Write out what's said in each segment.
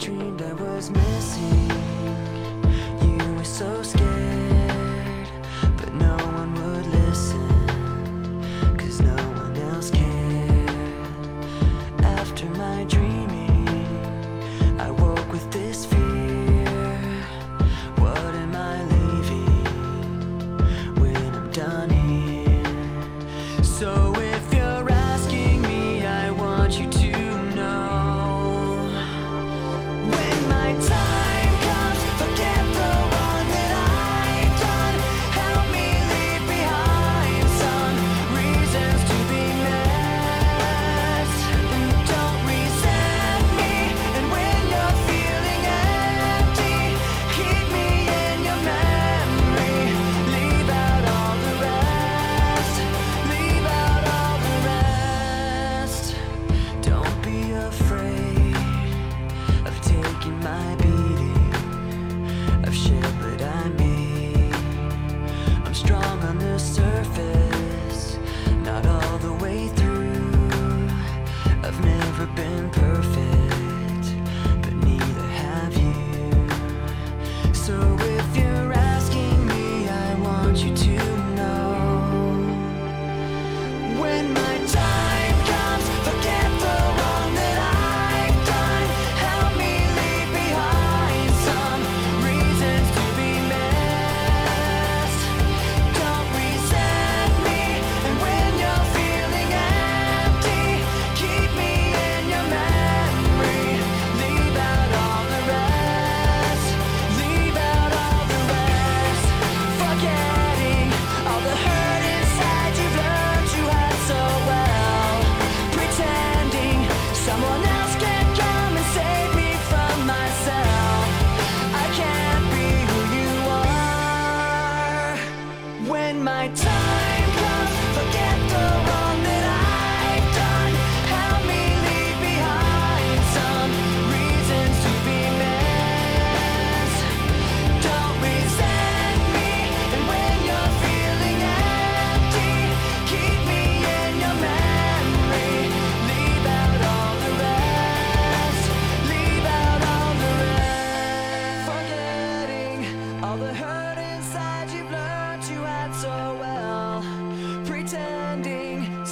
dreamed I was missing.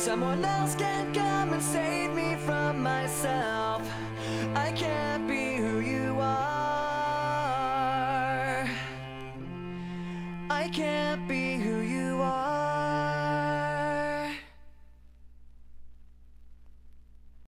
Someone else can come and save me from myself. I can't be